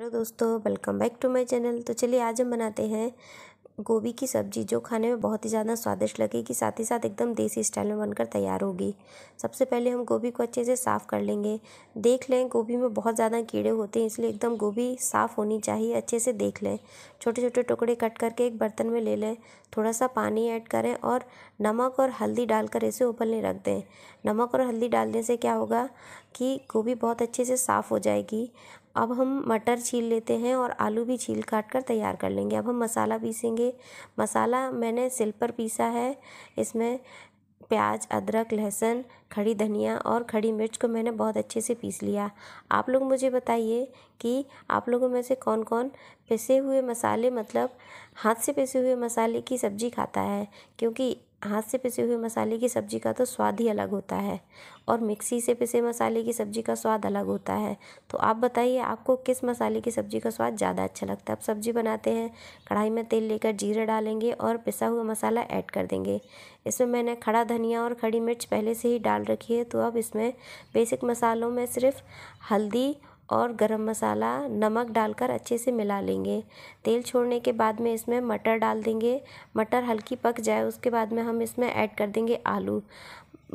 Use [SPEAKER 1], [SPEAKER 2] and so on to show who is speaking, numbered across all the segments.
[SPEAKER 1] Hello दोस्तों welcome back to my channel तो चलिए आज हम बनाते हैं गोभी की सब्ज़ी, जो खाने में बहुत ही ज़्यादा स्वादिष्ट लगेगी, साथ ही साथ एकदम देसी स्टाइल में बनकर तैयार होगी। सबसे पहले हम गोभी को अच्छे से साफ़ कर लेंगे। देख लें, गोभी में बहुत ज़्यादा कीड़े होते हैं, इसलिए एकदम गोभी साफ़ होनी चाहिए, अच्छे से देख लें। छोटे छोटे टुकड़े कट करके एक बर्तन में ले लें थोड़ा सा पानी ऐड करें और नमक और हल्दी डालकर इसे उबलने रख दें। नमक और हल्दी डालने से क्या होगा कि गोभी बहुत अच्छे से साफ़ हो जाएगी। अब हम मटर छील लेते हैं और आलू भी छील काट कर तैयार कर लेंगे। अब हम मसाला पीसेंगे। मसाला मैंने सिल पर पीसा है। इसमें प्याज, अदरक, लहसुन, खड़ी धनिया और खड़ी मिर्च को मैंने बहुत अच्छे से पीस लिया। आप लोग मुझे बताइए कि आप लोगों में से कौन कौन पिसे हुए मसाले मतलब हाथ से पिसे हुए मसाले की सब्ज़ी खाता है? क्योंकि हाथ से पिसे हुए मसाले की सब्ज़ी का तो स्वाद ही अलग होता है और मिक्सी से पिसे मसाले की सब्ज़ी का स्वाद अलग होता है। तो आप बताइए, आपको किस मसाले की सब्ज़ी का स्वाद ज़्यादा अच्छा लगता है? अब सब्ज़ी बनाते हैं, कढ़ाई में तेल लेकर जीरा डालेंगे और पिसा हुआ मसाला ऐड कर देंगे। इसमें मैंने खड़ा धनिया और खड़ी मिर्च पहले से ही डाल रखी है तो अब इसमें बेसिक मसालों में सिर्फ़ हल्दी और गरम मसाला नमक डालकर अच्छे से मिला लेंगे। तेल छोड़ने के बाद में इसमें मटर डाल देंगे। मटर हल्की पक जाए, उसके बाद में हम इसमें ऐड कर देंगे आलू।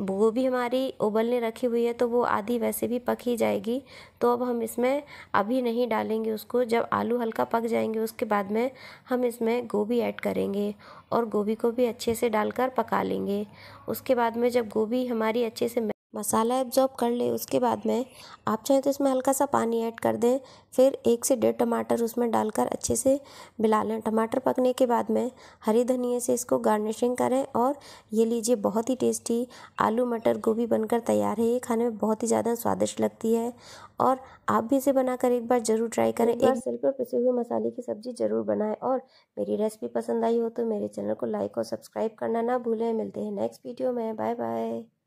[SPEAKER 1] गोभी हमारी उबलने रखी हुई है तो वो आधी वैसे भी पक ही जाएगी। तो अब हम इसमें अभी नहीं डालेंगे उसको। जब आलू हल्का पक जाएँगे, उसके बाद में हम इसमें गोभी ऐड करेंगे और गोभी को भी अच्छे से डालकर पका लेंगे। उसके बाद में जब गोभी हमारी अच्छे से मसाला एब्जॉर्ब कर ले उसके बाद में आप चाहें तो इसमें हल्का सा पानी ऐड कर दें फिर एक से डेढ़ टमाटर उसमें डालकर अच्छे से मिला लें। टमाटर पकने के बाद में हरी धनिया से इसको गार्निशिंग करें और ये लीजिए बहुत ही टेस्टी आलू मटर गोभी बनकर तैयार है। ये खाने में बहुत ही ज़्यादा स्वादिष्ट लगती है और आप भी इसे बनाकर एक बार ज़रूर ट्राई करें। एक सिल पर पिसे हुए मसाले की सब्ज़ी ज़रूर बनाएँ और मेरी रेसिपी पसंद आई हो तो मेरे चैनल को लाइक और सब्सक्राइब करना ना भूलें। मिलते हैं नेक्स्ट वीडियो में। Bye bye.